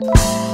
you